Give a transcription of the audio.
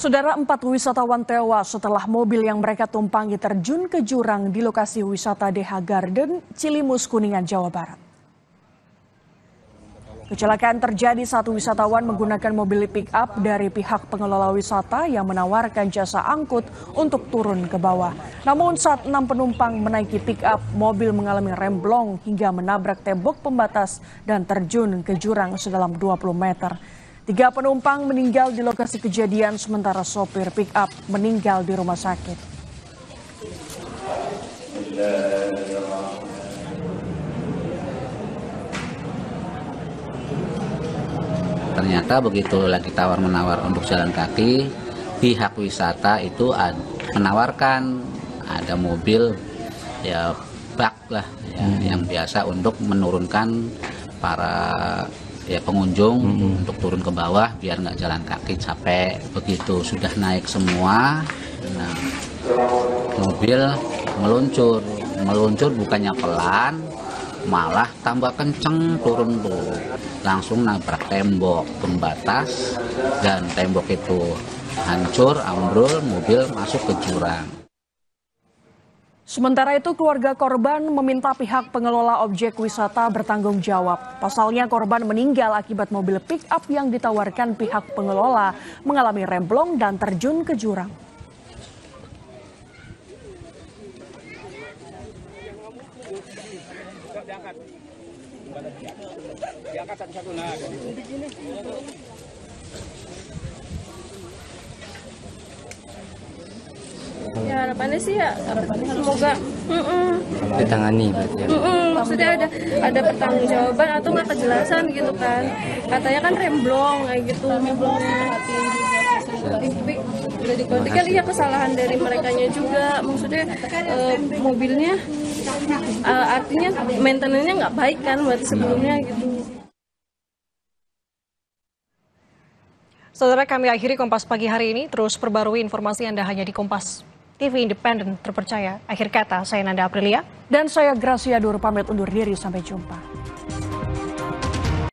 Saudara empat wisatawan tewas setelah mobil yang mereka tumpangi terjun ke jurang di lokasi wisata DH Garden, Cilimus, Kuningan, Jawa Barat. Kecelakaan terjadi saat wisatawan menggunakan mobil pick up dari pihak pengelola wisata yang menawarkan jasa angkut untuk turun ke bawah. Namun saat enam penumpang menaiki pick up, mobil mengalami remblong hingga menabrak tembok pembatas dan terjun ke jurang sedalam 20 meter. Tiga penumpang meninggal di lokasi kejadian sementara sopir pick up meninggal di rumah sakit. ternyata begitu lagi tawar-menawar untuk jalan kaki, pihak wisata itu menawarkan ada mobil ya bak lah ya, hmm. yang biasa untuk menurunkan para ya pengunjung hmm. untuk turun ke bawah biar nggak jalan kaki capek. Begitu sudah naik semua nah, mobil meluncur. Meluncur bukannya pelan malah tambah kenceng turun tuh langsung nabrak tembok pembatas dan tembok itu hancur ambrol mobil masuk ke jurang Sementara itu keluarga korban meminta pihak pengelola objek wisata bertanggung jawab. Pasalnya korban meninggal akibat mobil pick up yang ditawarkan pihak pengelola mengalami remblong dan terjun ke jurang. Ya harapannya sih ya semoga. Mm -mm. ditangani berarti ya. Mm -mm, maksudnya ada ada pertanggungjawaban atau nggak kejelasan gitu kan. Katanya kan remblong kayak gitu remblongnya udah dikode kan iya kesalahan dari mereka juga. Maksudnya uh, mobilnya uh, artinya maintenance-nya nggak baik kan buat sebelumnya gitu. Saudara kami akhiri Kompas pagi hari ini, terus perbarui informasi Anda hanya di Kompas TV independen terpercaya. Akhir kata, saya Nanda Aprilia. Dan saya Gracia Dur pamit undur diri, sampai jumpa.